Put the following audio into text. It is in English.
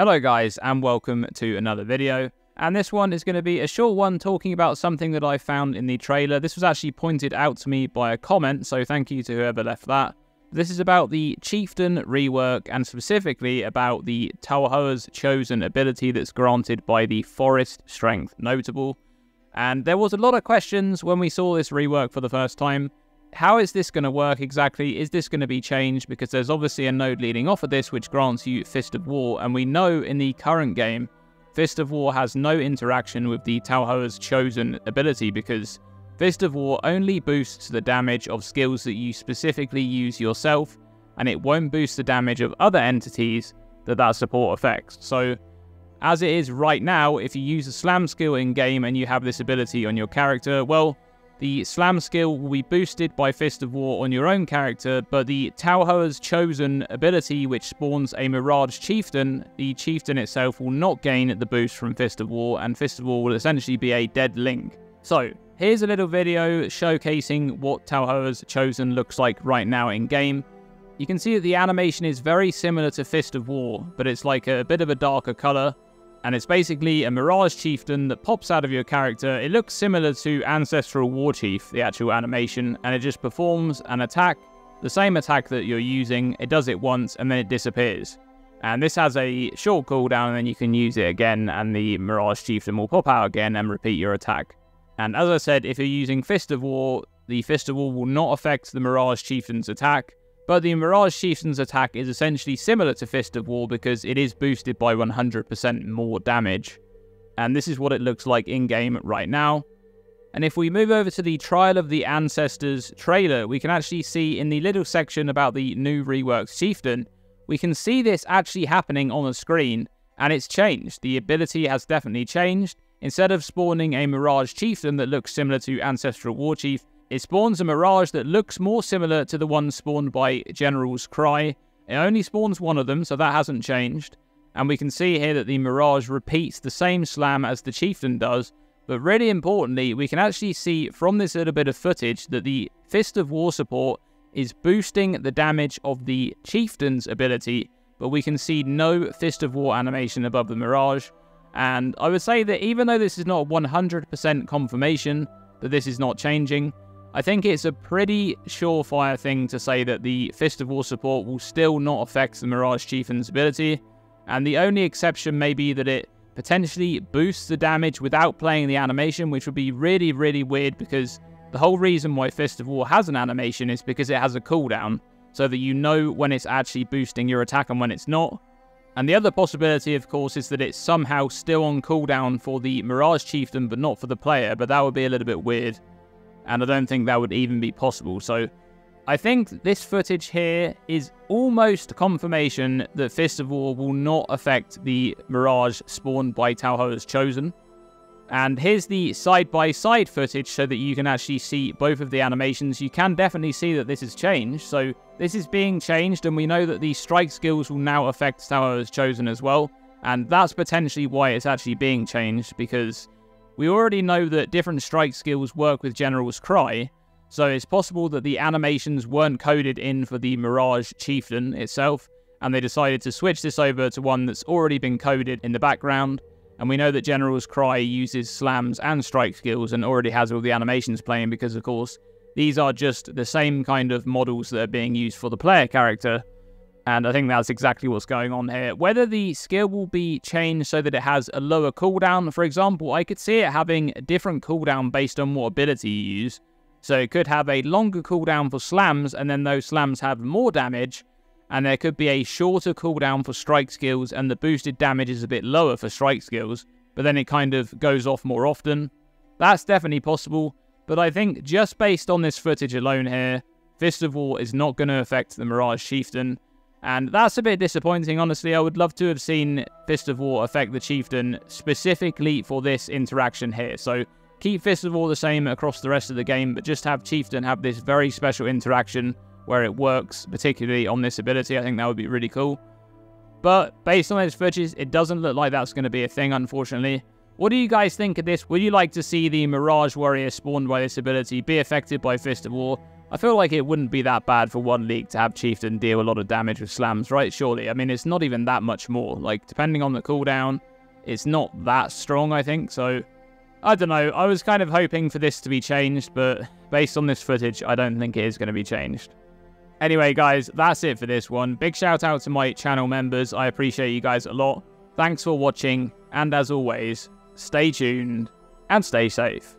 Hello guys and welcome to another video. And this one is going to be a short one talking about something that I found in the trailer. This was actually pointed out to me by a comment, so thank you to whoever left that. This is about the Chieftain rework and specifically about the Tawhoa's chosen ability that's granted by the Forest Strength Notable. And there was a lot of questions when we saw this rework for the first time how is this going to work exactly? Is this going to be changed? Because there's obviously a node leading off of this which grants you Fist of War, and we know in the current game, Fist of War has no interaction with the Tawhoa's chosen ability because Fist of War only boosts the damage of skills that you specifically use yourself, and it won't boost the damage of other entities that that support affects. So, as it is right now, if you use a slam skill in game and you have this ability on your character, well, the slam skill will be boosted by Fist of War on your own character, but the Tawhoa's chosen ability, which spawns a Mirage Chieftain, the Chieftain itself will not gain the boost from Fist of War, and Fist of War will essentially be a dead link. So, here's a little video showcasing what Tawhoa's chosen looks like right now in game. You can see that the animation is very similar to Fist of War, but it's like a bit of a darker colour, and it's basically a Mirage Chieftain that pops out of your character. It looks similar to Ancestral War Chief, the actual animation, and it just performs an attack, the same attack that you're using, it does it once, and then it disappears. And this has a short cooldown, and then you can use it again, and the Mirage Chieftain will pop out again and repeat your attack. And as I said, if you're using Fist of War, the Fist of War will not affect the Mirage Chieftain's attack, but the Mirage Chieftain's attack is essentially similar to Fist of War because it is boosted by 100% more damage. And this is what it looks like in-game right now. And if we move over to the Trial of the Ancestors trailer, we can actually see in the little section about the new reworked Chieftain, we can see this actually happening on the screen, and it's changed. The ability has definitely changed. Instead of spawning a Mirage Chieftain that looks similar to Ancestral War Chief, it spawns a Mirage that looks more similar to the one spawned by General's Cry. It only spawns one of them, so that hasn't changed. And we can see here that the Mirage repeats the same slam as the Chieftain does, but really importantly, we can actually see from this little bit of footage that the Fist of War support is boosting the damage of the Chieftain's ability, but we can see no Fist of War animation above the Mirage. And I would say that even though this is not 100% confirmation that this is not changing, I think it's a pretty surefire thing to say that the Fist of War support will still not affect the Mirage Chieftain's ability, and the only exception may be that it potentially boosts the damage without playing the animation, which would be really, really weird because the whole reason why Fist of War has an animation is because it has a cooldown, so that you know when it's actually boosting your attack and when it's not. And the other possibility, of course, is that it's somehow still on cooldown for the Mirage Chieftain, but not for the player, but that would be a little bit weird and I don't think that would even be possible. So I think this footage here is almost confirmation that Fist of War will not affect the Mirage spawned by Tawhoa's Chosen. And here's the side-by-side -side footage so that you can actually see both of the animations. You can definitely see that this has changed. So this is being changed, and we know that the strike skills will now affect Tawhoa's Chosen as well. And that's potentially why it's actually being changed, because we already know that different strike skills work with General's Cry, so it's possible that the animations weren't coded in for the Mirage Chieftain itself, and they decided to switch this over to one that's already been coded in the background. And we know that General's Cry uses slams and strike skills and already has all the animations playing because, of course, these are just the same kind of models that are being used for the player character, and I think that's exactly what's going on here. Whether the skill will be changed so that it has a lower cooldown, for example, I could see it having a different cooldown based on what ability you use. So it could have a longer cooldown for slams, and then those slams have more damage, and there could be a shorter cooldown for strike skills, and the boosted damage is a bit lower for strike skills, but then it kind of goes off more often. That's definitely possible, but I think just based on this footage alone here, Fist of War is not going to affect the Mirage Chieftain, and that's a bit disappointing, honestly. I would love to have seen Fist of War affect the Chieftain specifically for this interaction here. So keep Fist of War the same across the rest of the game, but just have Chieftain have this very special interaction where it works, particularly on this ability. I think that would be really cool. But based on its footage, it doesn't look like that's going to be a thing, unfortunately. What do you guys think of this? Would you like to see the Mirage Warrior spawned by this ability be affected by Fist of War? I feel like it wouldn't be that bad for one league to have Chieftain deal a lot of damage with slams, right? Surely. I mean, it's not even that much more. Like, depending on the cooldown, it's not that strong, I think. So, I don't know. I was kind of hoping for this to be changed, but based on this footage, I don't think it is going to be changed. Anyway, guys, that's it for this one. Big shout out to my channel members. I appreciate you guys a lot. Thanks for watching, and as always, stay tuned and stay safe.